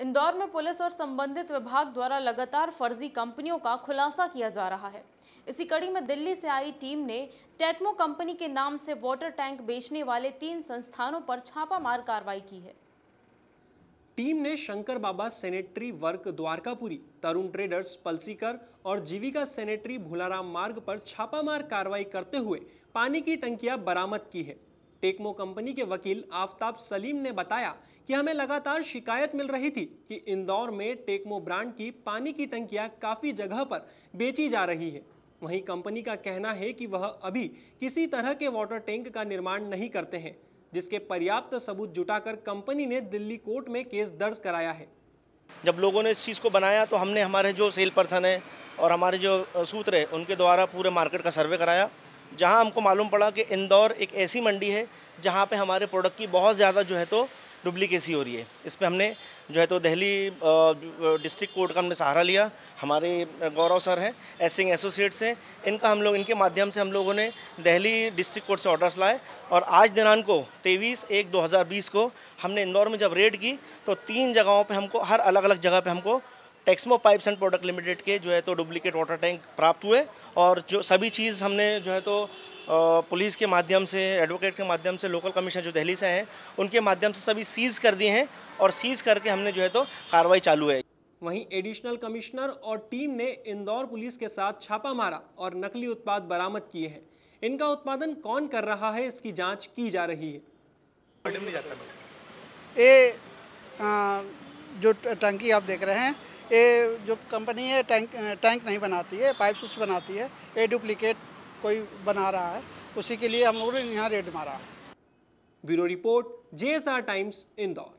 इंदौर में पुलिस और संबंधित विभाग द्वारा लगातार फर्जी कंपनियों का खुलासा किया जा रहा है। इसी कड़ी में दिल्ली से आई टीम ने टेक्मो कंपनी के नाम से वाटर टैंक बेचने वाले तीन संस्थानों पर छापामार कार्रवाई की है। टीम ने Shankar Baba sanitary work Dwarkapuri, Tarun traders Palsikar और जीविका सेनेटरी भुलाराम मार्ग पर छापामार कार्रवाई करते हुए पानी की टंकियाँ बरामद की है। टेक्मो कंपनी के वकील आफ्ताब सलीम ने बताया कि हमें लगातार शिकायत मिल रही थी कि इंदौर में टेक्मो ब्रांड की पानी की टंकियाँ काफ़ी जगह पर बेची जा रही है। वहीं कंपनी का कहना है कि वह अभी किसी तरह के वाटर टैंक का निर्माण नहीं करते हैं, जिसके पर्याप्त सबूत जुटाकर कंपनी ने दिल्ली कोर्ट में केस दर्ज कराया है। जब लोगों ने इस चीज़ को बनाया तो हमने हमारे जो सेल पर्सन है और हमारे जो सूत्र है, उनके द्वारा पूरे मार्केट का सर्वे कराया। जहाँ हमको मालूम पड़ा कि इंदौर एक ऐसी मंडी है, जहाँ पे हमारे प्रोडक्ट की बहुत ज़्यादा जो है तो डुप्लीकेसी हो रही है। इस पर हमने जो है तो दिल्ली डिस्ट्रिक्ट कोर्ट का हमने सहारा लिया। हमारे गौरव सर हैं एसिंग एसोसिएट्स हैं। इनका हम लोग, इनके माध्यम से हम लोगों ने दिल्ली डिस्ट्रिक्ट कोर्ट से ऑर्डर्स लाए और आज दिनांक को, तेईस एक 2020 को हमने इंदौर में जब रेड की तो तीन जगहों पे हमको, हर अलग अलग जगह पे हमको Texmo pipes and product limited के जो है तो डुप्लीकेट वाटर टैंक प्राप्त हुए और जो सभी चीज़ हमने जो है तो पुलिस के माध्यम से एडवोकेट के माध्यम से लोकल कमिश्नर जो दिल्ली से हैं उनके माध्यम से सभी सीज़ कर दिए हैं और सीज़ करके हमने जो है तो कार्रवाई चालू है। वहीं एडिशनल कमिश्नर और टीम ने इंदौर पुलिस के साथ छापा मारा और नकली उत्पाद बरामद किए हैं। इनका उत्पादन कौन कर रहा है इसकी जाँच की जा रही है। ये जो टंकी आप देख रहे हैं ये जो कंपनी है, टैंक टैंक नहीं बनाती है, पाइप उस बनाती है, ये डुप्लीकेट कोई बना रहा है, उसी के लिए हम लोगों ने यहाँ रेड मारा bureau report, JSR Times, Indore.